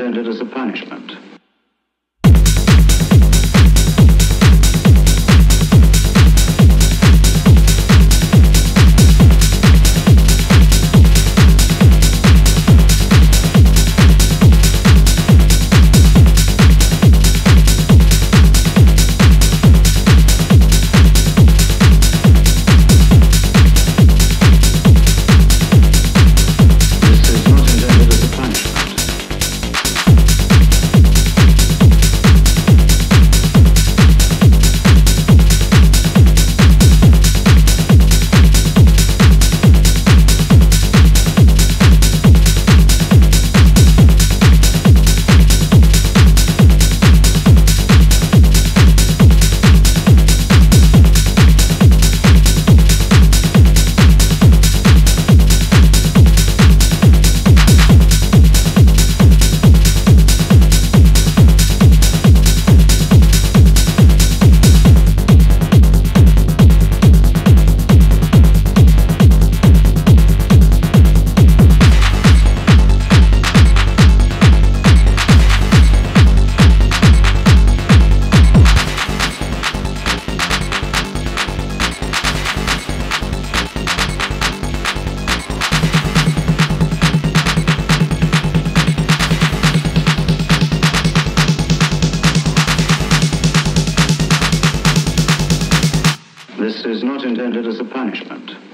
intended as a punishment. This is not intended as a punishment.